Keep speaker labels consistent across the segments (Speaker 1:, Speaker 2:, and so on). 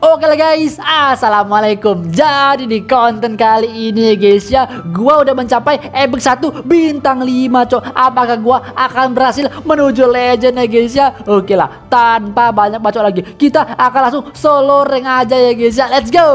Speaker 1: Oke lah guys, Assalamualaikum. Jadi di konten kali ini guys ya Gua udah mencapai epic 1 bintang 5 cok. Apakah gua akan berhasil menuju legend ya guys ya? Oke lah, tanpa banyak bacot lagi Kita akan langsung solo rank aja ya guys ya. Let's go.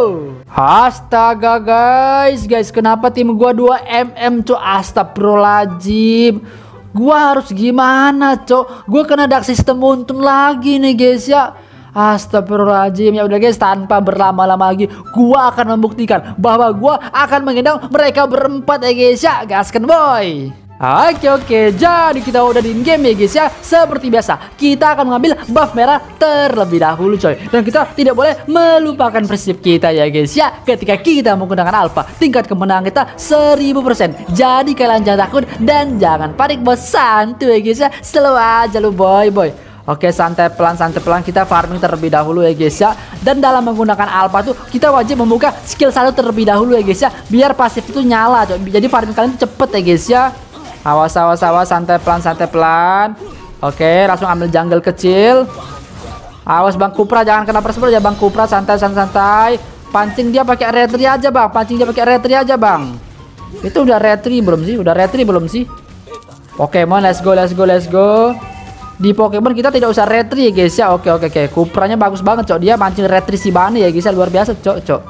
Speaker 1: Astaga guys. Guys, kenapa tim gua 2mm cok? Astagfirullahaladzim. Gua harus gimana cok? Gua kena dark system untung lagi nih guys ya Astagfirullahaladzim. Ya udah guys tanpa berlama-lama lagi gua akan membuktikan bahwa gua akan mengendang mereka berempat ya guys ya gaskan boy. Oke oke. Jadi kita udah di game ya guys ya. Seperti biasa kita akan mengambil buff merah terlebih dahulu coy. Dan kita tidak boleh melupakan prinsip kita ya guys ya. Ketika kita menggunakan alpha tingkat kemenangan kita 1000% Jadi kalian jangan takut dan jangan panik bos. Santuy ya guys ya. Slow aja lu boy boy Oke santai pelan santai pelan. Kita farming terlebih dahulu ya guys ya. Dan dalam menggunakan alpha tuh kita wajib membuka skill satu terlebih dahulu ya guys ya. Biar pasif itu nyala coy. Jadi farming kalian cepet ya guys ya. Awas awas awas. Santai pelan santai pelan. Oke langsung ambil jungle kecil. Awas Bang Kupra. Jangan kena pressure ya Bang Kupra. Santai santai santai. Pancing dia pakai retri aja Bang. Pancing dia pakai retri aja Bang. Itu udah retri belum sih? Udah retri belum sih? Oke, mon let's go let's go let's go di Pokemon kita tidak usah retri ya guys ya. Oke oke oke. Kupranya bagus banget cok. Dia mancing retri si Bani ya guys ya. Luar biasa cok cok.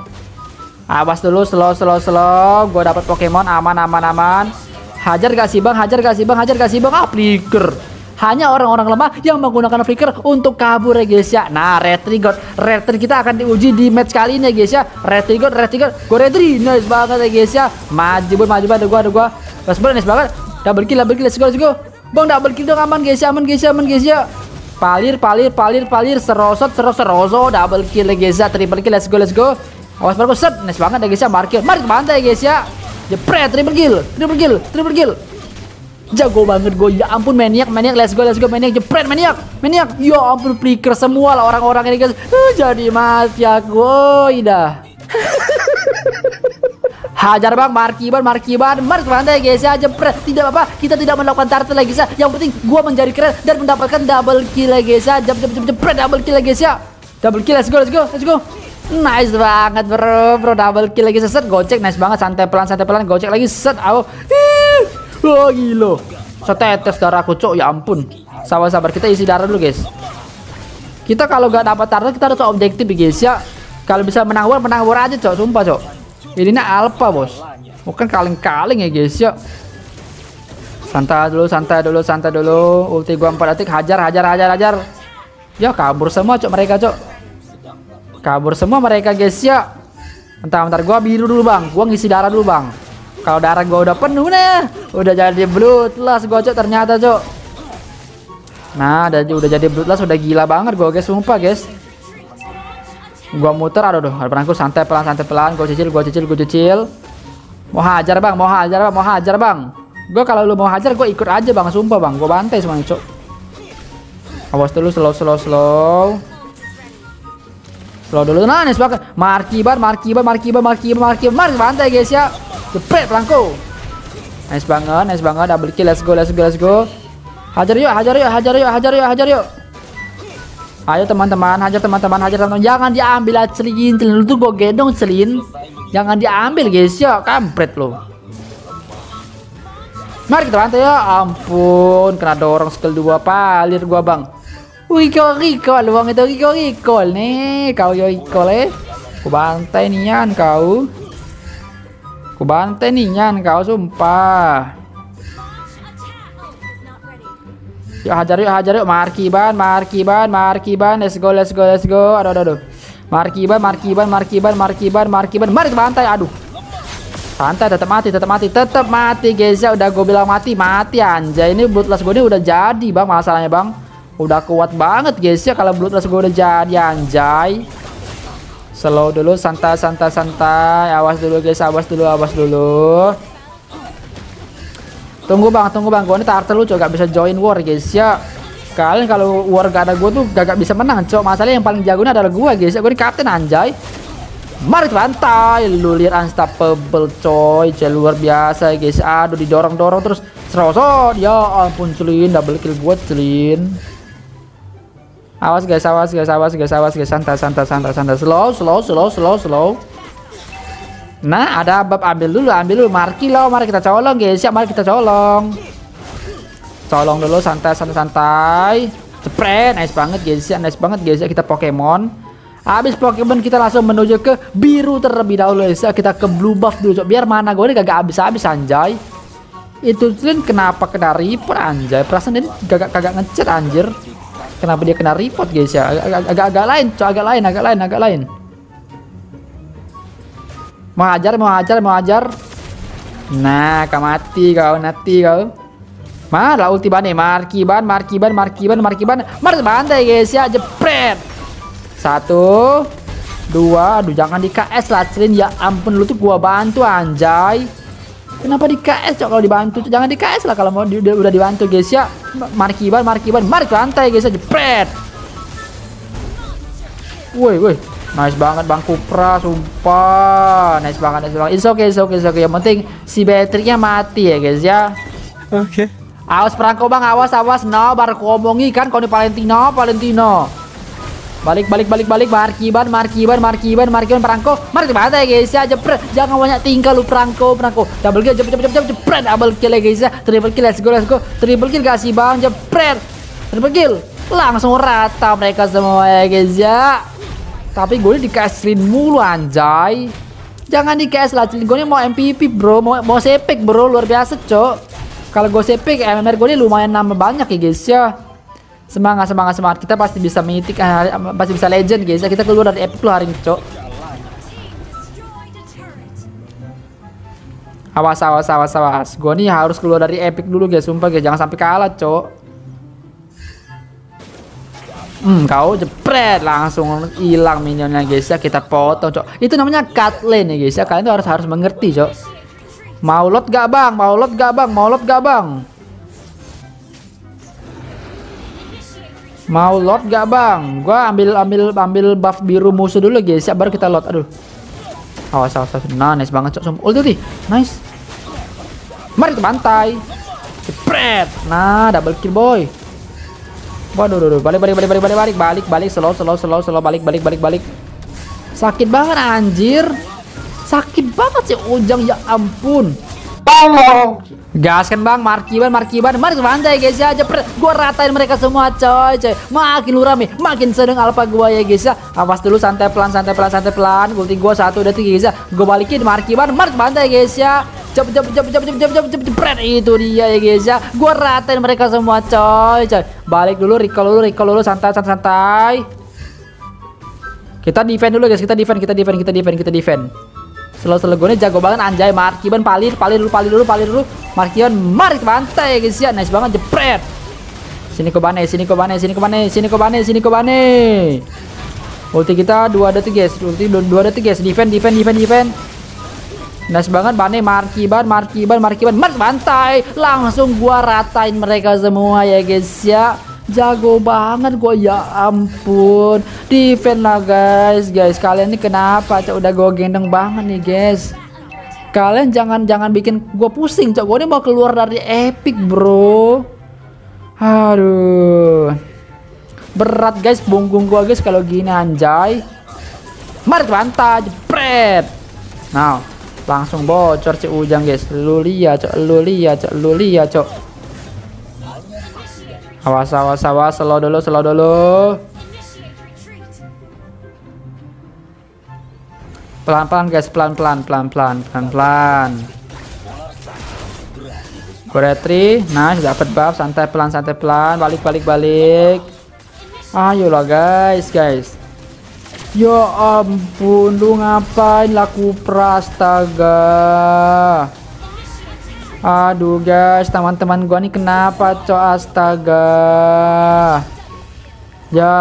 Speaker 1: Awas dulu slow slow slow. Gue dapat Pokemon. Aman aman aman. Hajar gak sih bang? Hajar gak sih bang? Hajar gak sih bang? Ah flicker. Hanya orang-orang lemah yang menggunakan flicker untuk kabur ya guys ya. Nah retri god. Retri kita akan diuji di match kali ini ya guys ya. Retri god Retri god. Gue retri. Nice banget ya guys ya. Maju banget maju banget. Ada gue ada banget nice banget. Double kill double kill. Let's go let's go Bang double kill dong aman guys ya, aman guys ya, aman guys ya. Palir, palir, palir, palir, serosot, serosot, seroso, double kill guys ya, triple kill, let's go, let's go. Awas baru set, nice banget ya guys ya, markir, mari bantai guys ya. Jepret, triple kill, triple kill, triple kill. Jago banget gue, ya ampun maniak, maniak, let's go, let's go, maniak, jepret, maniak, maniak. Ya ampun flicker semua lah orang-orang ini guys. Uh, jadi mati aku, dah. Hajar bang, markiban, markiban, mark bantai guys ya, jepret. Tidak apa, kita tidak melakukan turtle lagi ya. Yang penting gua menjadi keren dan mendapatkan double kill lagi guys ya. Jep, jep, jep, jepret double kill lagi guys ya. Double kill, let's go, let's go, let's go. Nice banget bro, bro double kill lagi set, gocek nice banget, santai pelan, santai pelan, gocek lagi set, aw. Wah gila, setetes darahku cok, ya ampun. Sabar-sabar kita isi darah dulu guys. Kita kalau gak dapat turtle kita harus objektif guys ya. Kalau bisa menang war, menang war aja cok, sumpah cok. Ini alpha bos. Bukan kaleng-kaleng ya guys ya Santai dulu santai dulu santai dulu. Ulti gua 4 detik hajar hajar hajar hajar. Ya kabur semua cok mereka cok. Kabur semua mereka guys ya Bentar bentar gua biru dulu bang. Gua ngisi darah dulu bang. Kalau darah gua udah penuh nih Udah jadi bloodless gua cok ternyata cok. Nah udah, udah jadi bloodless udah gila banget gua guys sumpah guys Gua muter aduh aduh perangku santai pelan santai pelan gua cicil gua cicil gua cicil. Mau hajar bang mau hajar bang mau hajar bang. Gua kalau lu mau hajar gua ikut aja bang sumpah bang gua bantai semuanya cok awas dulu slow slow slow. Slow dulu nah nice banget markibar markibar markibar markibar markibar markibar bantai guys ya. Jepret pelangku nice banget nice banget. Double kill let's go let's go let's go. Hajar yuk hajar yuk hajar yuk hajar yuk hajar yuk Ayo teman-teman, hajar teman-teman, hajar teman-teman. Jangan diambil celin, celin lu tuh gue gendong celin. Jangan diambil guys ya, kampret lo. Mari kita bantai ya. Ampun, kena dorong skill 2 palir gua, Bang. Wih, kau recall bang itu kau recall nih. Kau yo recall eh. Ku bantai nian kau. Ku bantai nian kau sumpah. Yuk hajar yuk hajar yuk. Markiban markiban markiban let's go let's go let's go. Aduh aduh aduh. Markiban markiban markiban markiban markiban mari bantai aduh. Santai tetap mati tetap mati tetap mati guys. Ya udah gue bilang mati mati anjay. Ini bloodless gue ini udah jadi bang masalahnya bang. Udah kuat banget guys ya kalau bloodless gue udah jadi anjay. Slow dulu santai santai santai. Awas dulu guys awas dulu awas dulu Tunggu bang, tunggu bang. Gue ini turtle lu cok gak bisa join war guys ya. Kalian kalau war gak ada gue tuh gak, gak bisa menang cok. Masalahnya yang paling jago ini adalah gue guys ya. Gue ini kapten anjay. Mari bantai. Lu lihat unstoppable coy. Cek luar biasa guys. Aduh didorong-dorong terus. Serosot. Ya ampun celin. Double kill gue celin. Awas guys, awas guys, awas guys, awas guys. Santai, santai, santai, santai. Slow, slow, slow, slow, slow. Nah, ada bab ambil dulu, ambil dulu. Marki loh, mari kita colong guys. Ya, mari kita colong. Colong dulu, santai, santai, santai. Cepret, nice banget guys ya, nice banget guys ya kita Pokemon. Habis Pokemon kita langsung menuju ke biru terlebih dahulu guys ya. Kita ke blue buff dulu, biar mana gue ini gak habis-habis anjay. Itu Lin kenapa kena report anjay? Perasaan ini gak kagak ngechat anjir. Kenapa dia kena report guys ya? Agak-agak lain, cok, agak lain, agak lain, agak lain. Mau ajar, mau ajar, mau ajar. Nah, kau mati kau, nanti kau. Mana ulti ban? Markiban, markiban, markiban, markiban. Mari bantai guys ya, jepret. Satu, dua, aduh jangan di KS lah, Celin. Ya ampun, lu tuh gua bantu anjay. Kenapa di KS cok kalau dibantu? Jangan di KS lah kalau mau di, udah dibantu guys ya. Markiban, markiban, mari bantai guys ya, jepret. Woi, woi. Nice banget Bang Kupra, sumpah. Nice banget, nice banget. It's okay, it's okay, it's okay. Yang penting si baterainya mati ya, guys ya.
Speaker 2: Oke. Okay.
Speaker 1: Awas perangko Bang, awas, awas. No, baru ngomongi kan kau di Valentino, Valentino. Balik, balik, balik, balik. Markiban, markiban, markiban, markiban perangko. Mari ya guys ya. Jepret. Jangan banyak tinggal lu perangko, perangko. Double kill, jepret, jepret, jepret, jepret. Double kill ya guys ya. Triple kill, let's go, let's go. Triple kill kasih Bang, jepret. Triple kill. Langsung rata mereka semua ya guys ya. Tapi gue dikasihin mulu anjay. Jangan dikasih lah, gue mau MVP bro, mau mau sepik bro, luar biasa cok. Kalau gue sepik, MMR gue lumayan nambah banyak ya guys ya. Semangat, semangat, semangat. Kita pasti bisa mythic, eh, pasti bisa legend guys ya. Kita keluar dari epic lu hari ini cok. Awas, awas, awas, awas. Gue nih harus keluar dari epic dulu guys, sumpah guys. Jangan sampai kalah cok. Hmm, kau jepret langsung hilang minionnya guys ya kita potong cok. Itu namanya cut lane ya guys ya. Kalian tuh harus harus mengerti cok. Mau lot gak bang? Mau lot gak bang? Mau lot gak bang? Mau lot gak bang? Gua ambil ambil ambil buff biru musuh dulu guys ya baru kita lot. Aduh. Awas awas awas. Nah, nice banget cok. Ulti Nice. Mari kita bantai. Jepret. Nah, double kill boy. Waduh, waduh, balik, balik, balik, balik, balik, balik, balik, balik, slow, slow, slow, slow, balik, balik, balik, balik. Sakit banget anjir. Sakit banget sih Ujang. Ya ampun. Tolong. Gaskan bang, markiban, markiban, mari bantai guys ya, jepret, gua ratain mereka semua coy, coy, makin lu rame, makin sedang alpha gua ya guys ya, awas dulu santai pelan, santai pelan, santai pelan, ulti gua satu detik guys ya, gua balikin markiban, mari bantai guys ya, cepet cepet cepet cepet cepet cepet cepet cepet itu dia ya guys ya. Gua ratain mereka semua coy coy. Balik dulu recall dulu recall dulu. Santai santai santai. Kita defend dulu guys. Kita defend kita defend kita defend kita defend. Selalu selalu gue jago banget anjay. Markiban palir palir dulu palir dulu palir dulu. Markiban mari bantai guys ya. Nice banget jepret. Sini ke bane sini ke bane sini ke bane sini ke bane sini ke bane. Ulti kita dua detik guys. Ulti dua detik guys. Defend defend defend defend Nice banget Bane Markiban Markiban Markiban. Mar bantai. Langsung gua ratain mereka semua ya guys ya. Jago banget gua. Ya ampun. Defend lah guys. Guys kalian ini kenapa cok? Udah gua gendeng banget nih guys. Kalian jangan jangan bikin gua pusing cok. Gua ini mau keluar dari epic bro. Aduh. Berat guys punggung gua guys kalau gini anjay. Mari bantai. Jepret. Now langsung bocor cek ujang guys. Lu lihat cok. Lu lihat cok. Lu lihat cok. Awas awas awas. Slow dulu slow dulu. Pelan-pelan guys. Pelan-pelan pelan-pelan pelan-pelan. Goretri, nice. Dapat buff. Santai pelan santai pelan. Balik balik balik. Ayolah guys guys Ya ampun, lu ngapain laku prastaga? Aduh guys, teman-teman gua nih kenapa cok astaga? Ya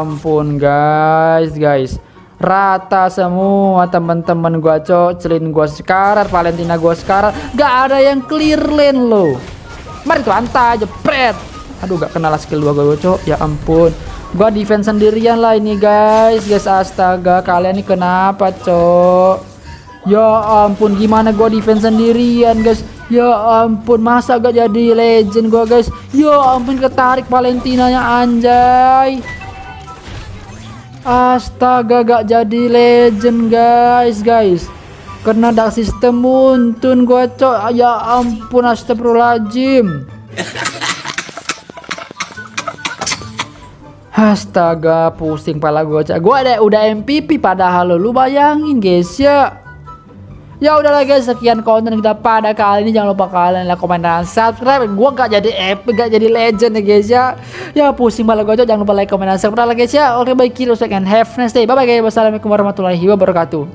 Speaker 1: ampun guys, guys. Rata semua teman-teman gua cok, celin gua sekarang, Valentina gua sekarang, gak ada yang clear lane lo. Mari tuh anta jepret. Aduh gak kenal skill dua gua cok, ya ampun. Gua defense sendirian lah ini guys. Guys astaga kalian ini kenapa cok? Ya ampun gimana gua defense sendirian guys? Ya ampun masa gak jadi legend gua guys? Ya ampun ketarik Valentina nya anjay. Astaga gak jadi legend guys guys. Kena dark system muntun gua cok. Ya ampun astagfirullahaladzim Astaga pusing pala gua cok Gua ada udah MVP padahal lu bayangin guys ya Ya udahlah guys, sekian konten kita pada kali ini. Jangan lupa kalian like, komen, dan subscribe. Gua gak jadi epic, gak jadi legend ya guys ya. Ya pusing malah gue Jangan lupa like, komen, dan subscribe guys ya. Oke baik, kira and have nice day. Bye bye guys. Wassalamualaikum warahmatullahi wabarakatuh.